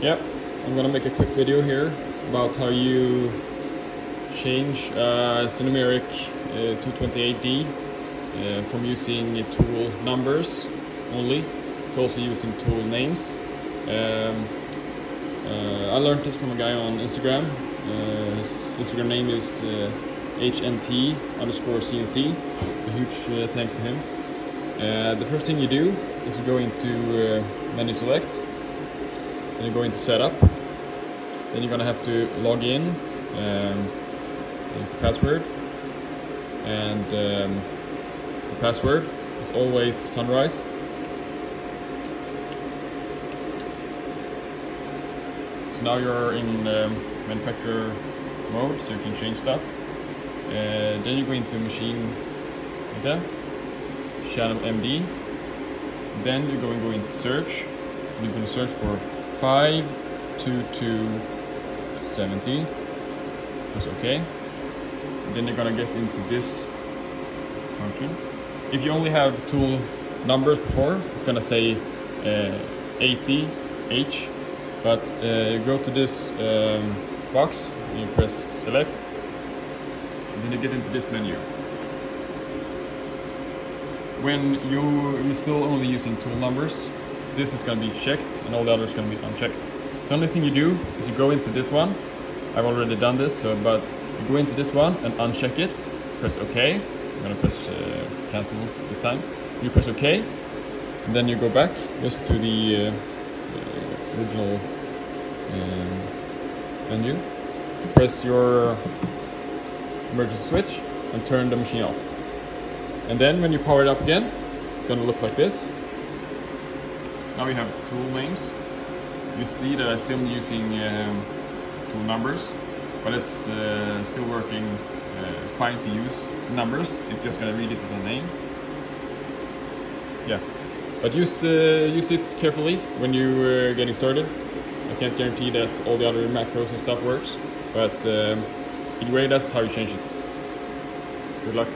Yeah, I'm gonna make a quick video here about how you change uh, Sinumerik uh, 228D uh, from using tool numbers only to also using tool names. Um, uh, I learned this from a guy on Instagram. Uh, his Instagram name is uh, HNT underscore CNC. A huge uh, thanks to him. Uh, the first thing you do is you go into uh, menu select, then you go into setup. Then you're gonna have to log in. Um, use the password. And um, the password is always sunrise. So now you're in um, manufacturer mode, so you can change stuff. Uh, then you go into machine data, channel MD. Then you're going to go into search. You can search for 5 to 2 70 that's okay. Then you're gonna get into this function. If you only have two numbers before it's gonna say uh, 80h but uh, go to this um, box you press select and then you get into this menu. When you you're still only using two numbers this is going to be checked and all the others going to be unchecked. The only thing you do is you go into this one. I've already done this, so, but you go into this one and uncheck it. Press OK. I'm going to press uh, cancel this time. You press OK, and then you go back just to the uh, uh, original um, menu. Press your emergency switch and turn the machine off. And then when you power it up again, it's gonna look like this. Now we have tool names. You see that I'm still using um, tool numbers, but it's uh, still working uh, fine to use numbers. It's just gonna read this as a name. Yeah, but use uh, use it carefully when you're getting started. I can't guarantee that all the other macros and stuff works, but um, that's how you change it. Good luck.